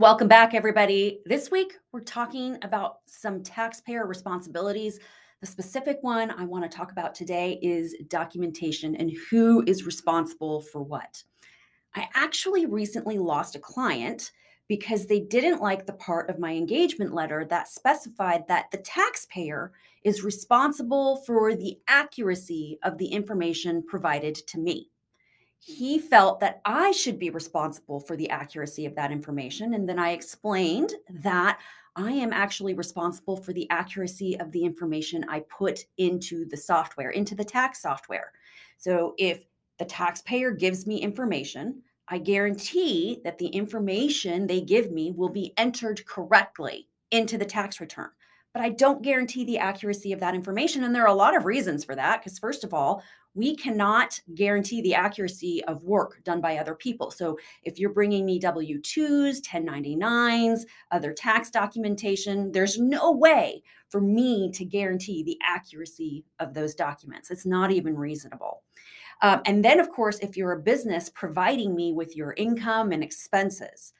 Welcome back, everybody. This week, we're talking about some taxpayer responsibilities. The specific one I want to talk about today is documentation and who is responsible for what. I actually recently lost a client because they didn't like the part of my engagement letter that specified that the taxpayer is responsible for the accuracy of the information provided to me he felt that I should be responsible for the accuracy of that information. And then I explained that I am actually responsible for the accuracy of the information I put into the software, into the tax software. So if the taxpayer gives me information, I guarantee that the information they give me will be entered correctly into the tax return but I don't guarantee the accuracy of that information. And there are a lot of reasons for that. Because, first of all, we cannot guarantee the accuracy of work done by other people. So if you're bringing me W 2s, 1099s, other tax documentation, there's no way for me to guarantee the accuracy of those documents. It's not even reasonable. Um, and then, of course, if you're a business providing me with your income and expenses,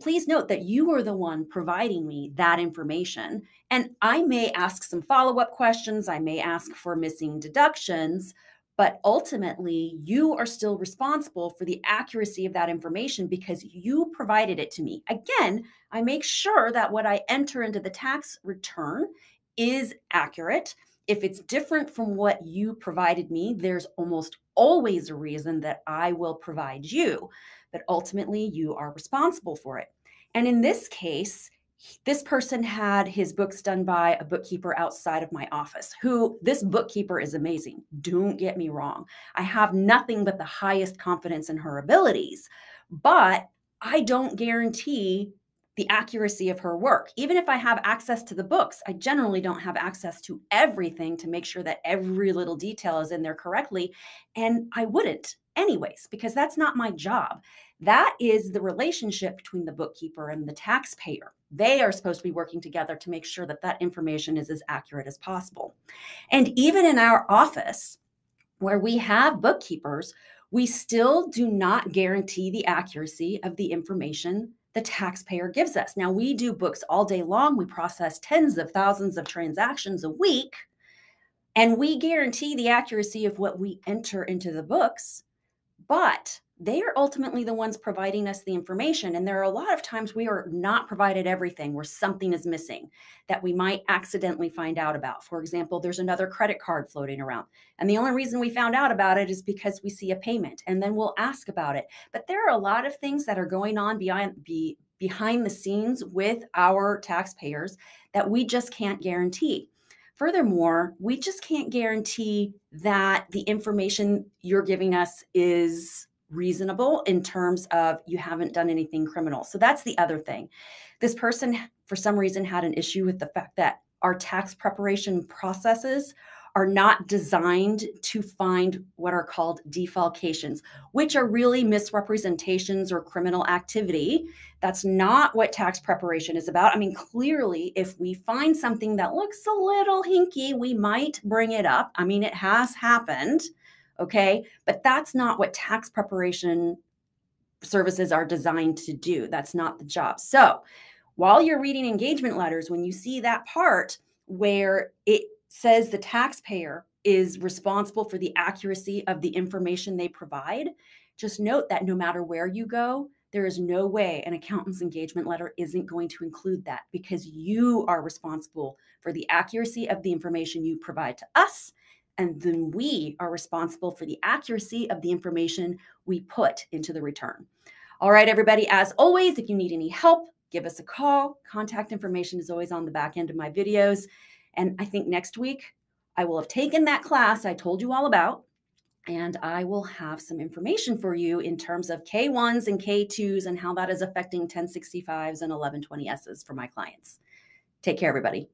please note that you are the one providing me that information. And I may ask some follow up questions. I may ask for missing deductions, but ultimately, you are still responsible for the accuracy of that information because you provided it to me. Again, I make sure that what I enter into the tax return is accurate. If it's different from what you provided me, there's almost always a reason that I will provide you, but ultimately, you are responsible for it. And in this case, this person had his books done by a bookkeeper outside of my office who this bookkeeper is amazing don't get me wrong i have nothing but the highest confidence in her abilities but i don't guarantee the accuracy of her work even if i have access to the books i generally don't have access to everything to make sure that every little detail is in there correctly and i wouldn't anyways because that's not my job that is the relationship between the bookkeeper and the taxpayer. They are supposed to be working together to make sure that that information is as accurate as possible. And even in our office, where we have bookkeepers, we still do not guarantee the accuracy of the information the taxpayer gives us. Now, we do books all day long, we process tens of thousands of transactions a week, and we guarantee the accuracy of what we enter into the books. But they are ultimately the ones providing us the information. And there are a lot of times we are not provided everything where something is missing that we might accidentally find out about. For example, there's another credit card floating around. And the only reason we found out about it is because we see a payment and then we'll ask about it. But there are a lot of things that are going on behind, be, behind the scenes with our taxpayers that we just can't guarantee. Furthermore, we just can't guarantee that the information you're giving us is reasonable in terms of you haven't done anything criminal. So that's the other thing. This person, for some reason, had an issue with the fact that our tax preparation processes are not designed to find what are called defalcations, which are really misrepresentations or criminal activity. That's not what tax preparation is about. I mean, clearly, if we find something that looks a little hinky, we might bring it up. I mean, it has happened. Okay. But that's not what tax preparation services are designed to do. That's not the job. So while you're reading engagement letters, when you see that part where it says the taxpayer is responsible for the accuracy of the information they provide, just note that no matter where you go, there is no way an accountant's engagement letter isn't going to include that because you are responsible for the accuracy of the information you provide to us and then we are responsible for the accuracy of the information we put into the return. All right, everybody, as always, if you need any help, give us a call. Contact information is always on the back end of my videos. And I think next week I will have taken that class I told you all about, and I will have some information for you in terms of K1s and K2s and how that is affecting 1065s and 1120Ss for my clients. Take care, everybody.